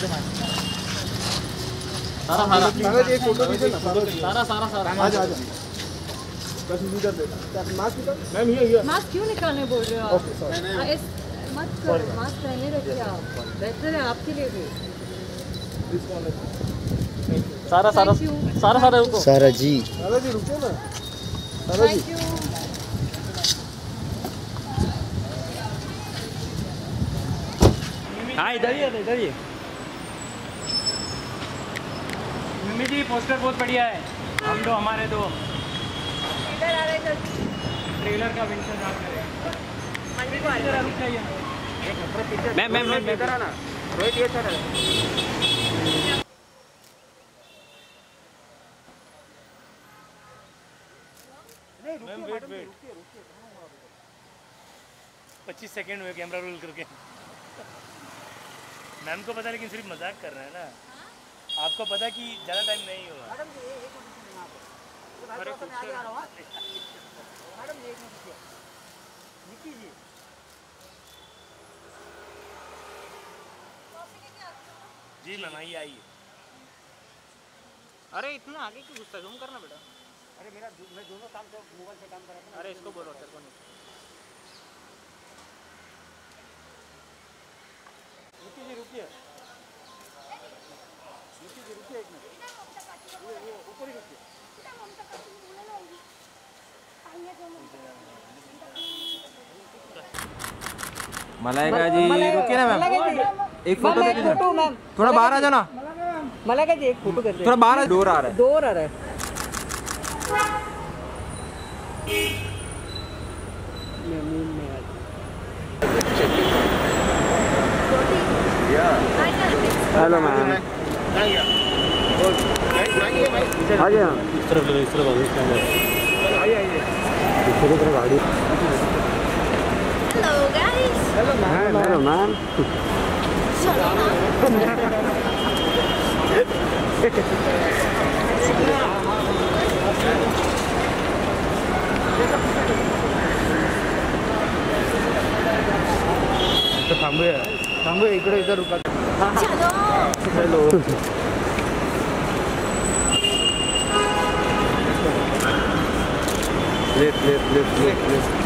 सारा सारा सारा। एक फ़ोटो दीजिए ना सारा सारा सारा सारा। आ जा बस इधर दे मास्क निकाल मैम ये ये। मास्क क्यों निकालने बोल रहे हो आप? हाँ, मत करो मास्क पहने रखिए आप। बेहतर है आपके लिए भी। सारा सारा सारा सारा रुको। सारा जी। सारा जी रुकिए ना। सारा जी। हाँ इधर ही है इधर ही है मम्मी जी पोस्टर बहुत बढ़िया है। हम दो हमारे दो। इधर आ रहे ट्रेलर का विंटर आप करें। मंडी को आ रहे रुक जाइए मैम मैम मैम इधर आना। रोहित ये सर मैम वेट वेट पच्चीस सेकेंड हुए कैमरा रोल करके। मैम को पता लेकिन सिर्फ़ मज़ाक कर रहे हैं ना। आपको पता कि ज़्यादा टाइम नहीं होगा अरे कुछ जी मैम आइए आइए। अरे इतना आगे क्यों गुस्सा जूम करना बेटा। अरे मेरा मैं दोनों काम तो मोबाइल से काम कर रहा था अरे इसको बोलो तेरे को नहीं रुकिए जी रुकिए रुकिए जी रुकिए एक मिनट वो वो ऊपर ही रुकिए मलाइका जी रुकिए ना मैम। एक फ़ोटो दे दीजिए फ़ोटो मैम। थोड़ा बाहर आ जाओ ना मला काय एक फ़ोटो करते थोड़ा बाहर डोर आ रहा है। दोर आ रहा है। Hello ma'am. आ गया। इस तरफ़ इस तरफ़ आओ, इस तरफ़ हेलो Nej, nej, man. थांबूया थांबूया इकडे इथं रुपात hello let let let let let